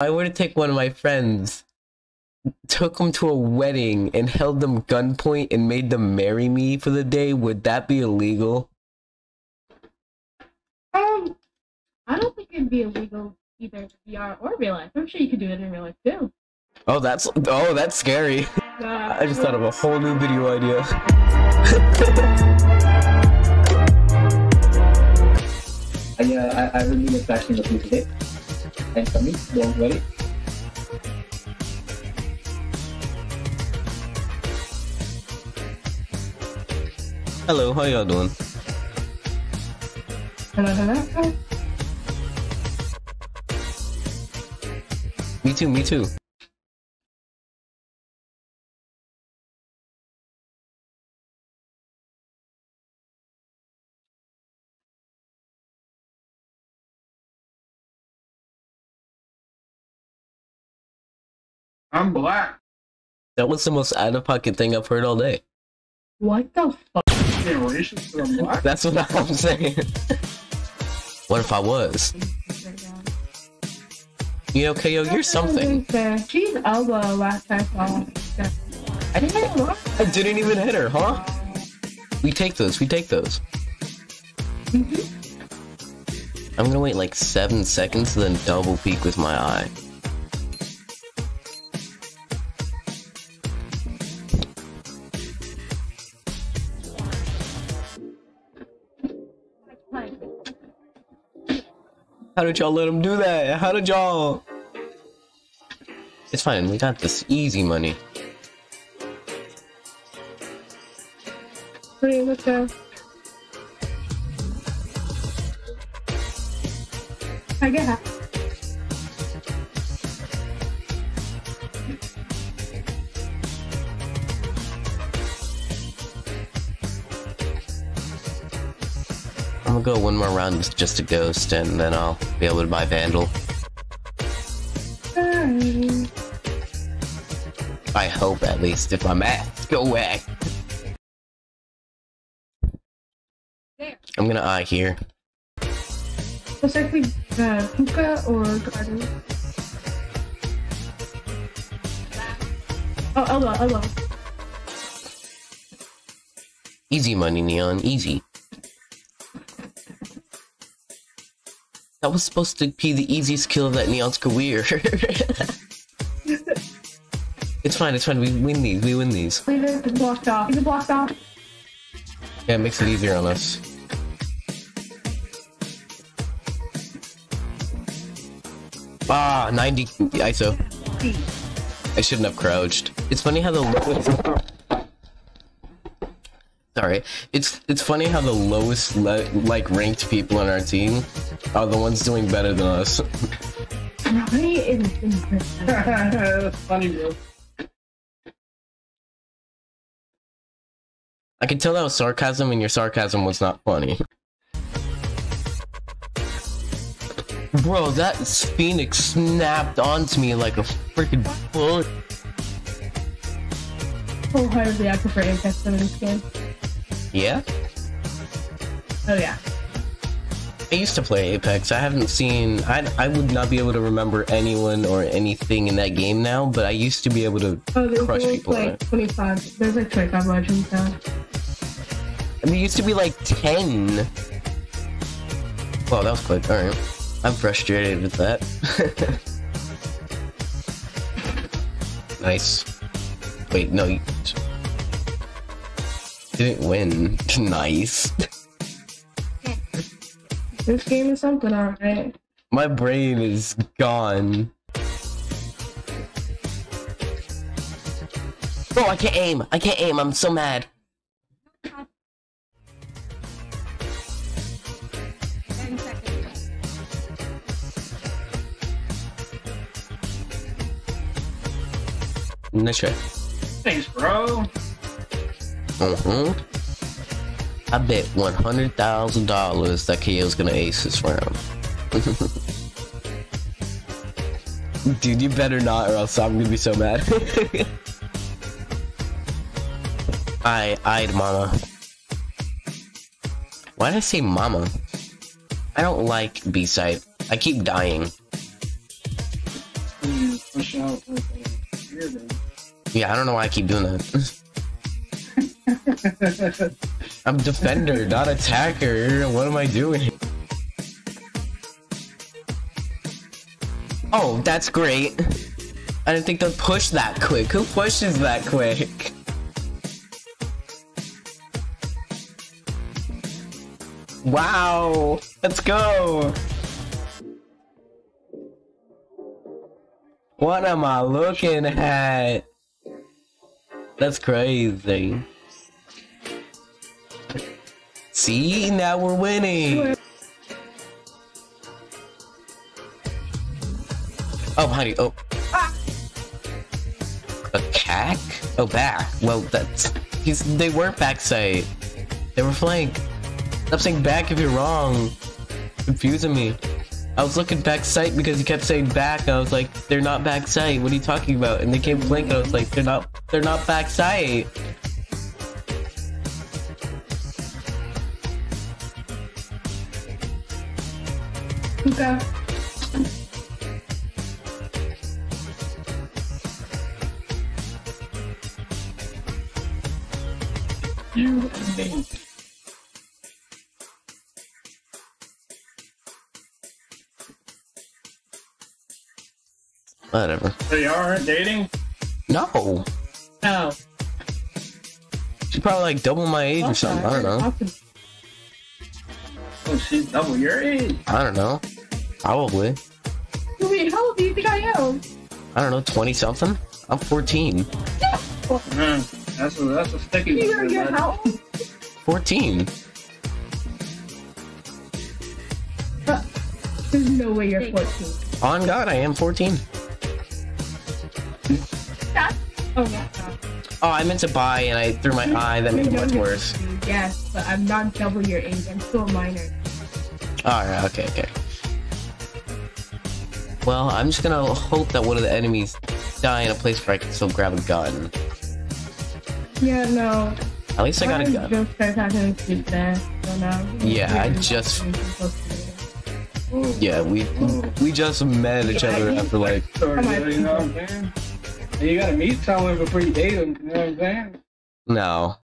I were to take one of my friends, took them to a wedding, and held them gunpoint and made them marry me for the day, would that be illegal? Um, I don't think it'd be illegal either VR or real life. I'm sure you could do it in real life too. Oh, that's oh, that's scary. Uh, I just thought of a whole new video idea. I, uh, I, I will be the flashing of you today. I'm coming, don't worry. Hello, how y'all doing? Hello, hello. Me too, me too. I'm black. That was the most out of pocket thing I've heard all day. What the fuck? Being racist, I'm black. That's what I'm saying. what if I was? You know, KO, you're something. She's elbow last I saw. I didn't know what. I didn't even hit her, huh? We take those, we take those. Mm-hmm. I'm gonna wait like seven seconds and then double peek with my eye. How did y'all let him do that? How did y'all? It's fine, we got this easy money. Pretty much go. I get half. I'm gonna go one more round with just a ghost and then I'll be able to buy Vandal. Alright. I hope at least if I'm at go away. There. I'm gonna eye here. Most likely uh, hookah or garden. Oh, elbow, elbow. Easy money, Neon, easy. That was supposed to be the easiest kill of that Neon's career. it's fine, it's fine, we win these, we win these. Leave it, blocked off. It's blocked off. Yeah, it makes it easier on us. Ah, 90 ISO. I shouldn't have crouched. It's funny how the lowest. Sorry, it's it's funny how the lowest le like ranked people on our team are the ones doing better than us. Nobody is interested. That's funny, bro. I can tell that was sarcasm, and your sarcasm was not funny. Bro, that phoenix snapped onto me like a freaking bullet. Wholeheartedly, I prefer Apex over this game. Yeah, Oh yeah. I used to play Apex. I haven't seen. I I would not be able to remember anyone or anything in that game now, but I used to be able to Oh, there's crush people. like it. 25. There's like 25 legends now. I mean, it used to be like 10. Well, that was quick. Alright. I'm frustrated with that. nice. Wait, no, you didn't win. nice. This game is something, alright. My brain is gone. Bro, I can't aim. I can't aim. I'm so mad. Nice try. Thanks, bro. Uh-huh. I bet one hundred thousand dollars that KO's gonna ace this round. Dude, you better not, or else I'm gonna be so mad. I eyed mama. Why did I say mama? I don't like B-side. I keep dying. you push out like a weirdo. Yeah, I don't know why I keep doing that. I'm defender, not attacker. What am I doing? Oh, that's great. I didn't think they'd push that quick. Who pushes that quick? Wow! Let's go! What am I looking at? That's crazy. See, now we're winning. Oh, honey. Oh. A cack? Oh, back. Well, that's. He's. They weren't backside. They were flank. Stop saying back if you're wrong. Confusing me. I was looking back sight because he kept saying back. I was like, they're not back sight. What are you talking about? And they came. And I was like, they're not. They're not back sight. Hookah. You and me. Whatever. So you aren't dating? No. No. She's probably like double my age or something. I don't know. Awesome. Oh, she's double your age. I don't know. Probably. Wait, how old do you think I am? I don't know. Twenty something. I'm 14. Mm, that's a that's a sticky You're, one. you're man. how old? 14. There's no way you're 14. On God, I am 14. Oh yeah. Oh, I meant to buy and I threw my eye. That made it much worse. Yes, but I'm not double your age. I'm still a minor. Oh, Alright, okay, okay. Well, I'm just gonna hope that one of the enemies die in a place where I can still grab a gun. Yeah, no. At least I got a gun. Just started talking to sleep there. So now. Yeah, I just- Yeah, we we just met each other after like Or, Come on. you know what I'm saying? And you gotta meet someone before you date them. You know what I'm saying? no.